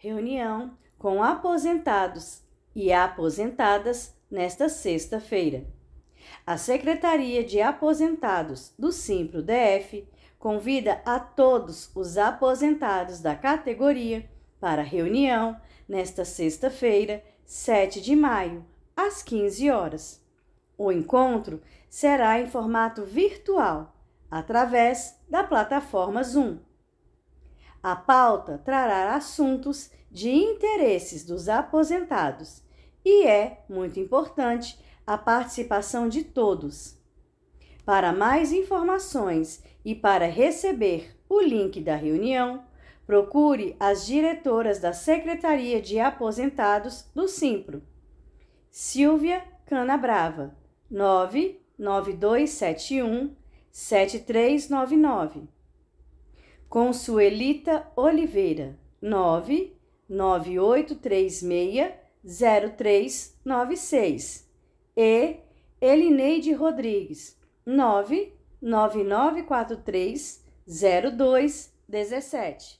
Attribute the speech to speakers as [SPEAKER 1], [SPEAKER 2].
[SPEAKER 1] Reunião com aposentados e aposentadas nesta sexta-feira. A Secretaria de Aposentados do Simpro DF convida a todos os aposentados da categoria para reunião nesta sexta-feira, 7 de maio, às 15 horas. O encontro será em formato virtual, através da plataforma Zoom. A pauta trará assuntos de interesses dos aposentados e é muito importante a participação de todos. Para mais informações e para receber o link da reunião, procure as diretoras da Secretaria de Aposentados do Simpro. Silvia Canabrava, 99271 7399. Consuelita Oliveira, 99836 0396 e Elineide Rodrigues, 99943 0217.